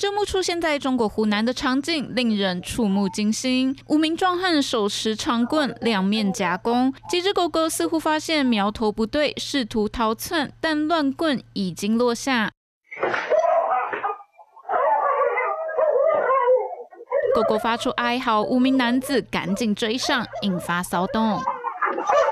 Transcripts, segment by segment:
这幕出现在中国湖南的场景令人触目惊心。五名壮汉手持长棍，两面夹攻。几只狗狗似乎发现苗头不对，试图逃窜，但乱棍已经落下。狗狗发出哀嚎，五名男子赶紧追上，引发骚动。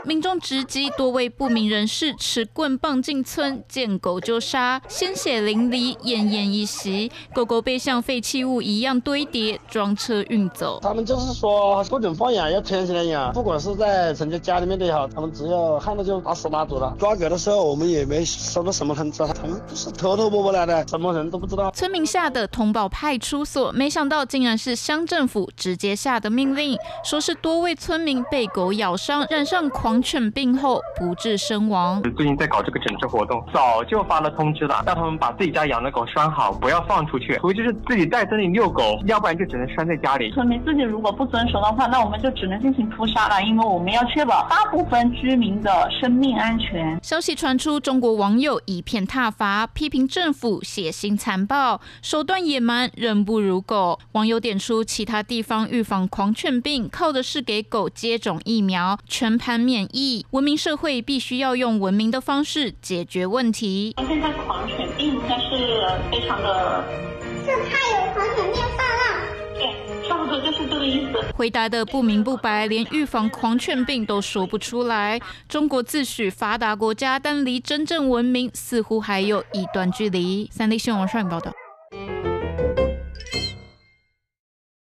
民众直击多位不明人士持棍棒进村，见狗就杀，鲜血淋漓，奄奄一息。狗狗被像废弃物一样堆叠，装车运走。他们就是说不准放养，要圈起来养。不管是在人家家里面的也好，他们只要看到就打死拉走了。抓狗的时候，我们也没收到什么通知，他们就是偷偷摸摸来的，什么人都不知道。村民下的通报派出所，没想到竟然是乡政府直接下的命令，说是多位村民被狗咬伤，染上狂。狂犬病后不治身亡。最近在搞这个整治活动，早就发了通知了，让他们把自己家养的狗拴好，不要放出去。除非就是自己带村里遛狗，要不然就只能拴在家里。村民自己如果不遵守的话，那我们就只能进行扑杀了，因为我们要确保大部分居民的生命安全。消息传出，中国网友一片挞伐，批评政府血腥残暴，手段野蛮，人不如狗。网友点出，其他地方预防狂犬病靠的是给狗接种疫苗，全盘免。免疫文明社会必须要用文明的方式解决问题。现在狂犬病它是非常的，就怕有狂犬病泛滥。对，差不多就是这个意思。回答的不明不白，连预防狂犬病都说不出来。中国自诩发达国家，但离真正文明似乎还有一段距离。三立新闻网上报道。